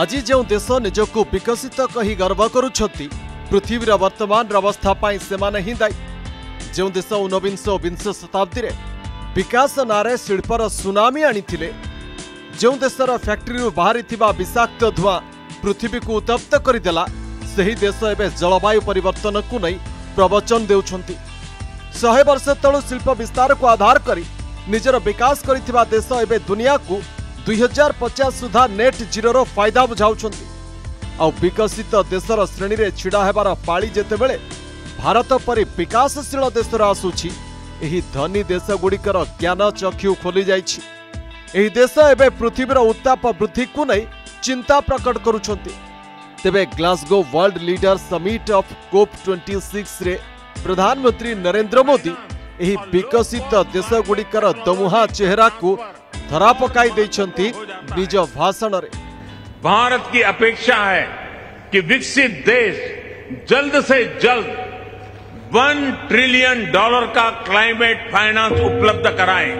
आज जो देश निजक विकसित कही गर्व कर पृथ्वीर वर्तमान अवस्थापी से दायी जो देश ऊनविंश विंश शताब्दी में विकास ना शिपर सुनामी आनी जो देशर फैक्ट्री बाहरी विषाक्त धूआ पृथ्वी को उत्तप्त करदे से ही देश एवं जलवायु पर नहीं प्रवचन देहे वर्ष तलु शिल्प विस्तार को आधार कर निजर विकास दुनिया को ଦୁଇ ହଜାର ପଚାଶ ସୁଦ୍ଧା ନେଟ୍ ଜିରୋର ଫାଇଦା ବୁଝାଉଛନ୍ତି ଆଉ ବିକଶିତ ଦେଶର ଶ୍ରେଣୀରେ ଛିଡ଼ା ହେବାର ପାଳି ଯେତେବେଳେ ଭାରତ ପରି ବିକାଶଶୀଳ ଦେଶର ଆସୁଛି ଏହି ଧନୀ ଦେଶଗୁଡ଼ିକର ଜ୍ଞାନ ଚକ୍ଷୁ ଖୋଲିଯାଇଛି ଏହି ଦେଶ ଏବେ ପୃଥିବୀର ଉତ୍ତାପ ବୃଦ୍ଧିକୁ ନେଇ ଚିନ୍ତା ପ୍ରକଟ କରୁଛନ୍ତି ତେବେ Glasgow world leader summit of COP twenty ସିକ୍ସରେ ପ୍ରଧାନମନ୍ତ୍ରୀ ନରେନ୍ଦ୍ର ମୋଦି ଏହି ବିକଶିତ ଦେଶଗୁଡ଼ିକର ଦମୁହା ଚେହେରାକୁ धरा पकड़ निज भाषण भारत की अपेक्षा है कि विकसित देश जल्द से जल्द वन ट्रिलियन डॉलर का क्लाइमेट फाइनेंस उपलब्ध कराए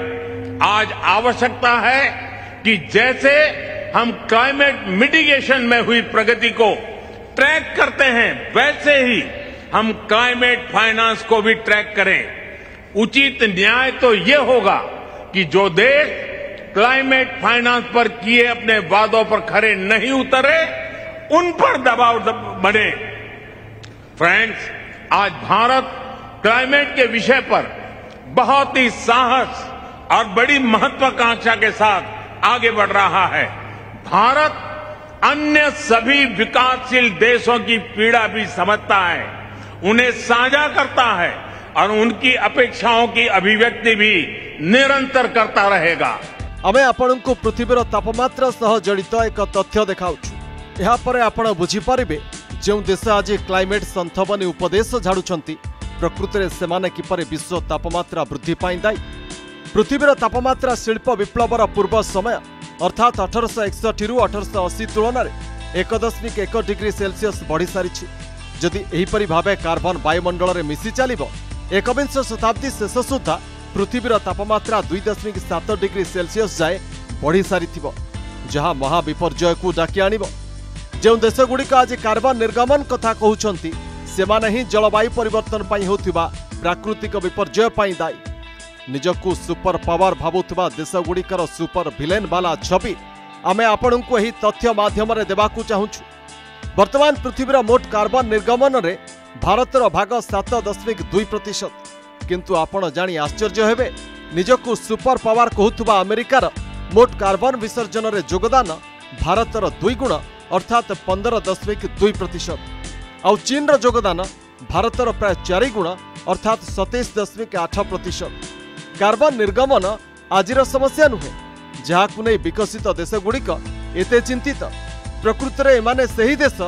आज आवश्यकता है कि जैसे हम क्लाइमेट मिटिगेशन में हुई प्रगति को ट्रैक करते हैं वैसे ही हम क्लाइमेट फाइनेंस को भी ट्रैक करें उचित न्याय तो ये होगा कि जो देश क्लाइमेट फाइनेंस पर किए अपने वादों पर खरे नहीं उतरे उन पर दबाव बने फ्रेंड्स आज भारत क्लाइमेट के विषय पर बहुत ही साहस और बड़ी महत्वाकांक्षा के साथ आगे बढ़ रहा है भारत अन्य सभी विकासशील देशों की पीड़ा भी समझता है उन्हें साझा करता है और उनकी अपेक्षाओं की अभिव्यक्ति भी निरंतर करता रहेगा ଆମେ ଆପଣଙ୍କୁ ପୃଥିବୀର ତାପମାତ୍ରା ସହ ଜଡ଼ିତ ଏକ ତଥ୍ୟ ଦେଖାଉଛୁ ଏହାପରେ ଆପଣ ବୁଝିପାରିବେ ଯେଉଁ ଦେଶ ଆଜି କ୍ଲାଇମେଟ୍ ସନ୍ଥବନୀ ଉପଦେଶ ଝାଡ଼ୁଛନ୍ତି ପ୍ରକୃତରେ ସେମାନେ କିପରି ବିଶ୍ୱ ତାପମାତ୍ରା ବୃଦ୍ଧି ପାଇଁ ଦାୟୀ ପୃଥିବୀର ତାପମାତ୍ରା ଶିଳ୍ପ ବିପ୍ଳବର ପୂର୍ବ ସମୟ ଅର୍ଥାତ୍ ଅଠରଶହ ଏକଷଠିରୁ ଅଠରଶହ ଅଶୀ ତୁଳନାରେ ଏକ ଦଶମିକ ଏକ ଡିଗ୍ରୀ ସେଲସିୟସ୍ ବଢ଼ିସାରିଛି ଯଦି ଏହିପରି ଭାବେ କାର୍ବନ ବାୟୁମଣ୍ଡଳରେ ମିଶି ଚାଲିବ ଏକବିଂଶ ଶତାବ୍ଦୀ ଶେଷ ସୁଦ୍ଧା ପୃଥିବୀର ତାପମାତ୍ରା ଦୁଇ ଦଶମିକ ସାତ ଡିଗ୍ରୀ ସେଲସିୟସ୍ ଯାଏ ବଢ଼ି ସାରିଥିବ ଯାହା ମହାବିପର୍ଯ୍ୟୟକୁ ଡାକି ଆଣିବ ଯେଉଁ ଦେଶଗୁଡ଼ିକ ଆଜି କାର୍ବନ ନିର୍ଗମନ କଥା କହୁଛନ୍ତି ସେମାନେ ହିଁ ଜଳବାୟୁ ପରିବର୍ତ୍ତନ ପାଇଁ ହେଉଥିବା ପ୍ରାକୃତିକ ବିପର୍ଯ୍ୟୟ ପାଇଁ ଦାୟୀ ନିଜକୁ ସୁପର ପାୱାର ଭାବୁଥିବା ଦେଶଗୁଡ଼ିକର ସୁପର ଭିଲେନବାଲା ଛବି ଆମେ ଆପଣଙ୍କୁ ଏହି ତଥ୍ୟ ମାଧ୍ୟମରେ ଦେବାକୁ ଚାହୁଁଛୁ ବର୍ତ୍ତମାନ ପୃଥିବୀର ମୋଟ କାର୍ବନ ନିର୍ଗମନରେ ଭାରତର ଭାଗ ସାତ ଦଶମିକ ଦୁଇ ପ୍ରତିଶତ କିନ୍ତୁ ଆପଣ ଜାଣି ଆଶ୍ଚର୍ଯ୍ୟ ହେବେ ନିଜକୁ ସୁପର ପାୱାର କହୁଥିବା ଆମେରିକାର ମୋଟ କାର୍ବନ ବିସର୍ଜନରେ ଯୋଗଦାନ ଭାରତର ଦୁଇ ଗୁଣ ଅର୍ଥାତ୍ ପନ୍ଦର ଦଶମିକ ଦୁଇ ପ୍ରତିଶତ ଆଉ ଚୀନର ଯୋଗଦାନ ଭାରତର ପ୍ରାୟ ଚାରି ଗୁଣ ଅର୍ଥାତ୍ ସତେଇଶ ଦଶମିକ ଆଠ ପ୍ରତିଶତ କାର୍ବନ ନିର୍ଗମନ ଆଜିର ସମସ୍ୟା ନୁହେଁ ଯାହାକୁ ନେଇ ବିକଶିତ ଦେଶଗୁଡ଼ିକ ଏତେ ଚିନ୍ତିତ ପ୍ରକୃତରେ ଏମାନେ ସେହି ଦେଶ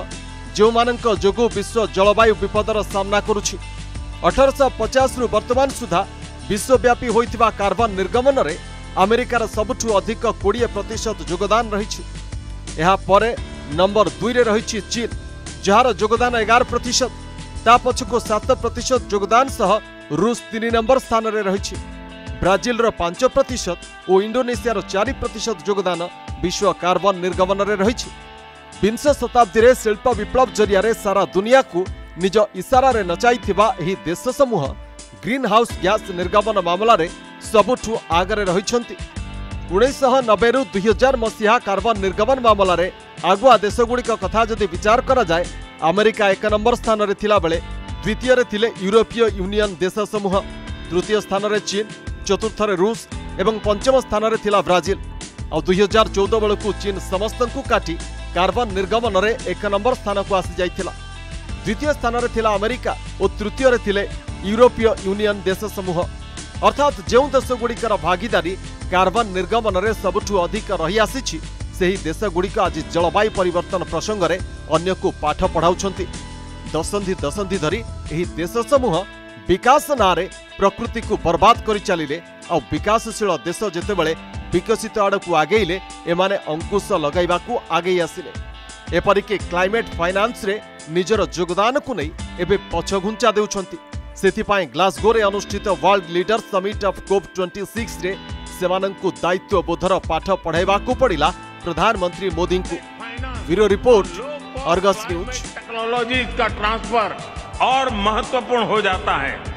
ଯେଉଁମାନଙ୍କ ଯୋଗୁଁ ବିଶ୍ୱ ଜଳବାୟୁ ବିପଦର ସାମ୍ନା କରୁଛି ଅଠରଶହ ପଚାଶରୁ ବର୍ତ୍ତମାନ ସୁଦ୍ଧା ବିଶ୍ୱବ୍ୟାପୀ ହୋଇଥିବା କାର୍ବନ ନିର୍ଗମନରେ ଆମେରିକାର ସବୁଠୁ ଅଧିକ କୋଡ଼ିଏ ପ୍ରତିଶତ ଯୋଗଦାନ ରହିଛି ଏହାପରେ ନମ୍ବର ଦୁଇରେ ରହିଛି ଚୀନ ଯାହାର ଯୋଗଦାନ ଏଗାର ପ୍ରତିଶତ ତା ପଛକୁ ସାତ ପ୍ରତିଶତ ଯୋଗଦାନ ସହ ରୁଷ ତିନି ନମ୍ବର ସ୍ଥାନରେ ରହିଛି ବ୍ରାଜିଲର ପାଞ୍ଚ ପ୍ରତିଶତ ଓ ଇଣ୍ଡୋନେସିଆର ଚାରି ପ୍ରତିଶତ ଯୋଗଦାନ ବିଶ୍ୱ କାର୍ବନ ନିର୍ଗମନରେ ରହିଛି ବିଂଶ ଶତାବ୍ଦୀରେ ଶିଳ୍ପ ବିପ୍ଳବ ଜରିଆରେ ସାରା ଦୁନିଆକୁ ନିଜ ଇସାରାରେ ନଚାଇଥିବା ଏହି ଦେଶ ସମୂହ ଗ୍ରୀନ୍ ହାଉସ୍ ଗ୍ୟାସ୍ ନିର୍ଗମନ ମାମଲାରେ ସବୁଠୁ ଆଗରେ ରହିଛନ୍ତି ଉଣେଇଶହ ନବେରୁ ଦୁଇହଜାର ମସିହା କାର୍ବନ ନିର୍ଗମନ ମାମଲାରେ ଆଗୁଆ ଦେଶଗୁଡ଼ିକ କଥା ଯଦି ବିଚାର କରାଯାଏ ଆମେରିକା ଏକ ନମ୍ବର ସ୍ଥାନରେ ଥିଲାବେଳେ ଦ୍ୱିତୀୟରେ ଥିଲେ ୟୁରୋପୀୟ ୟୁନିୟନ୍ ଦେଶ ସମୂହ ତୃତୀୟ ସ୍ଥାନରେ ଚୀନ୍ ଚତୁର୍ଥରେ ରୁଷ ଏବଂ ପଞ୍ଚମ ସ୍ଥାନରେ ଥିଲା ବ୍ରାଜିଲ ଆଉ ଦୁଇହଜାର ଚଉଦ ବେଳକୁ ଚୀନ୍ ସମସ୍ତଙ୍କୁ କାଟି କାର୍ବନ ନିର୍ଗମନରେ ଏକ ନମ୍ବର ସ୍ଥାନକୁ ଆସିଯାଇଥିଲା द्वितीय थिला अमेरिका तृतीय रे थिले युरोपियन युनियन देश समूह अर्थात् गुडी कर भागीदारी कार्बन निर्गमन रे सबटु अधिक रही देश गुडी का आज जलवायु परिवर्तन प्रसंग रे अन्य को पाठ दसंधि दसन्धि एही देश समूह विकास नारे प्रकृति को बर्बाद चलीले आ विकासशील देश जेते जे बिकशित आडको अंकुश लगाइबा को आगे आसीले एपरिक क्लैमेट फाइनान्स निजर योगदान को नहीं एवं पछघुंचा देपाई ग्लास्गोरे अनुषित world leader summit of COP twenty six से दायित्व बोधर पाठ पढ़ावा पड़ा प्रधानमंत्री मोदी को bureau report Argus news technology का ट्रांसफर और महत्वपूर्ण हो जाता है